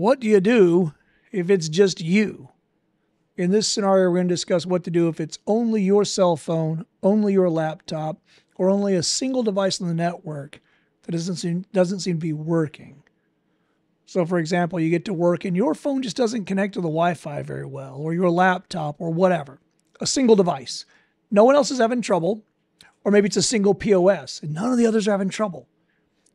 What do you do if it's just you? In this scenario, we're going to discuss what to do if it's only your cell phone, only your laptop, or only a single device on the network that doesn't seem, doesn't seem to be working. So, for example, you get to work and your phone just doesn't connect to the Wi Fi very well, or your laptop, or whatever. A single device. No one else is having trouble, or maybe it's a single POS and none of the others are having trouble.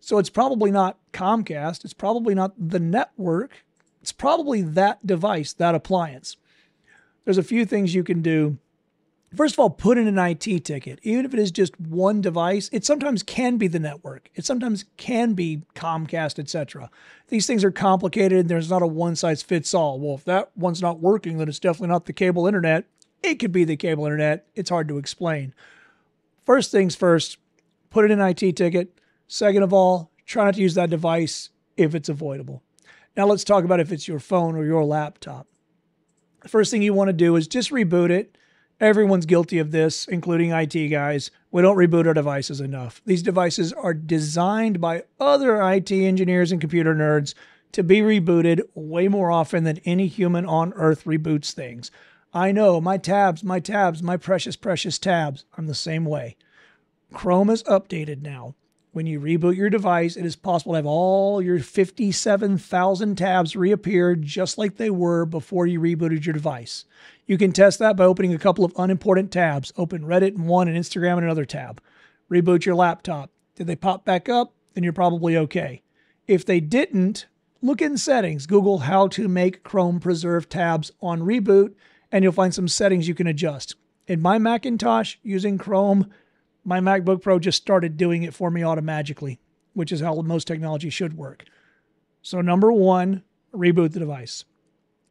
So, it's probably not Comcast, it's probably not the network, it's probably that device, that appliance. There's a few things you can do First of all, put in an IT ticket. Even if it is just one device, it sometimes can be the network. It sometimes can be Comcast, etc. These things are complicated. There's not a one size fits all. Well, if that one's not working, then it's definitely not the cable internet. It could be the cable internet. It's hard to explain. First things first, put in an IT ticket. Second of all, try not to use that device if it's avoidable. Now let's talk about if it's your phone or your laptop. The first thing you want to do is just reboot it Everyone's guilty of this, including IT guys. We don't reboot our devices enough. These devices are designed by other IT engineers and computer nerds to be rebooted way more often than any human on earth reboots things. I know, my tabs, my tabs, my precious, precious tabs. I'm the same way. Chrome is updated now. When you reboot your device, it is possible to have all your 57,000 tabs reappear just like they were before you rebooted your device. You can test that by opening a couple of unimportant tabs. Open Reddit in one and Instagram in another tab. Reboot your laptop. Did they pop back up? Then you're probably okay. If they didn't, look in settings. Google how to make Chrome preserve tabs on reboot, and you'll find some settings you can adjust. In my Macintosh, using Chrome, my MacBook Pro just started doing it for me automatically, which is how most technology should work. So, number one, reboot the device.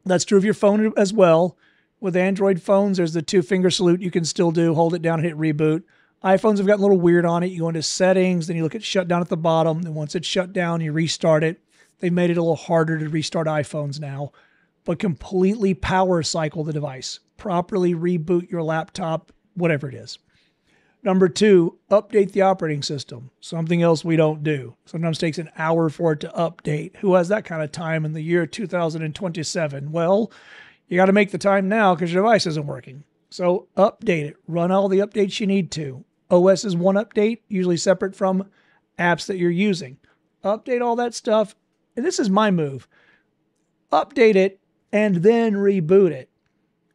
That's true of your phone as well. With Android phones, there's the two finger salute you can still do. Hold it down and hit reboot. iPhones have gotten a little weird on it. You go into settings, then you look at shutdown at the bottom. Then once it's shut down, you restart it. They've made it a little harder to restart iPhones now, but completely power cycle the device. Properly reboot your laptop, whatever it is. Number two, update the operating system. Something else we don't do. Sometimes takes an hour for it to update. Who has that kind of time in the year 2027? Well, you got to make the time now because your device isn't working. So update it. Run all the updates you need to. OS is one update, usually separate from apps that you're using. Update all that stuff. And this is my move. Update it and then reboot it.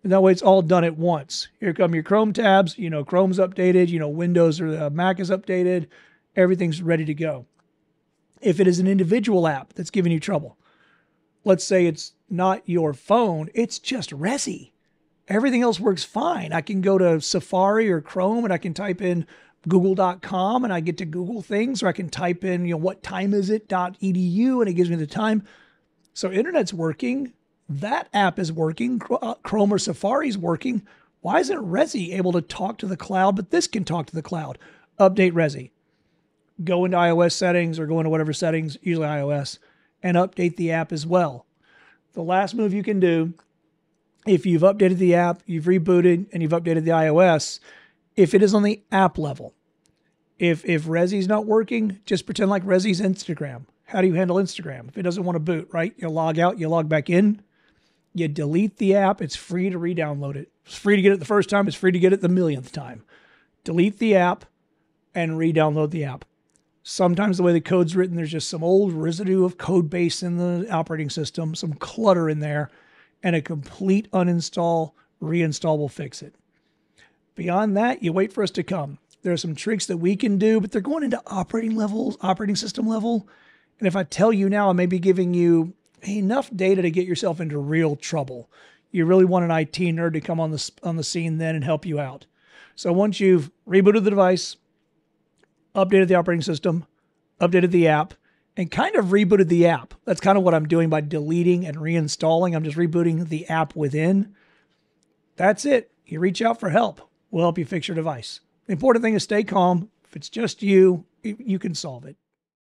And that way it's all done at once. Here come your Chrome tabs. You know, Chrome's updated. You know, Windows or the Mac is updated. Everything's ready to go. If it is an individual app that's giving you trouble, let's say it's not your phone, it's just Resy. Everything else works fine. I can go to Safari or Chrome and I can type in google.com and I get to Google things, or I can type in, you know, what time is it.edu and it gives me the time. So internet's working that app is working, uh, Chrome or Safari is working. Why isn't Resy able to talk to the cloud, but this can talk to the cloud? Update Resy. Go into iOS settings or go into whatever settings, usually iOS, and update the app as well. The last move you can do, if you've updated the app, you've rebooted, and you've updated the iOS, if it is on the app level, if if Resy's not working, just pretend like Resy's Instagram. How do you handle Instagram? If it doesn't want to boot, right? You log out, you log back in, you delete the app. It's free to re download it. It's free to get it the first time, it's free to get it the millionth time. Delete the app and re download the app. Sometimes the way the code's written, there's just some old residue of code base in the operating system, some clutter in there, and a complete uninstall, reinstall will fix it. Beyond that, you wait for us to come. There are some tricks that we can do, but they're going into operating levels, operating system level. And if I tell you now, I may be giving you enough data to get yourself into real trouble. You really want an IT nerd to come on the on the scene then and help you out. So once you've rebooted the device, updated the operating system, updated the app, and kind of rebooted the app. That's kind of what I'm doing by deleting and reinstalling. I'm just rebooting the app within. That's it. You reach out for help. We'll help you fix your device. The important thing is stay calm. If it's just you, you can solve it.